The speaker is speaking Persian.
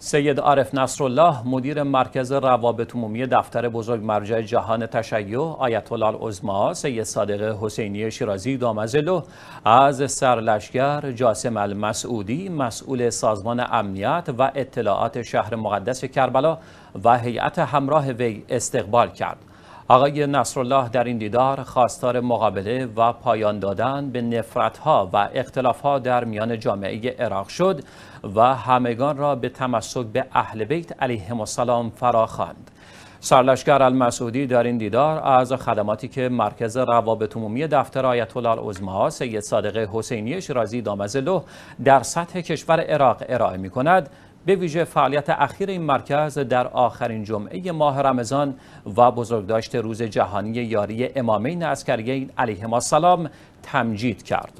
سید عارف نصرالله مدیر مرکز روابط عمومی دفتر بزرگ مرجع جهان تشیع آیت الله العظما سید صادق حسینی شیرازی دامزلو از سرلشکر جاسم المسعودی مسئول سازمان امنیت و اطلاعات شهر مقدس کربلا و هیئت همراه وی استقبال کرد. آقای نصرالله در این دیدار خواستار مقابله و پایان دادن به نفرتها و اختلافها در میان جامعه عراق شد و همگان را به تمسک به اهل بیت علیهم السلام فراخواند. سرلشکر المسعودی در این دیدار از خدماتی که مرکز روابط عمومی دفتر آیت الله العظما سید صادق حسینی شیرازی دامزلو در سطح کشور عراق ارائه می کند به ویژه فعالیت اخیر این مرکز در آخرین جمعه ماه رمضان و بزرگداشت روز جهانی یاری امامین عسکریین علیهما السلام تمجید کرد.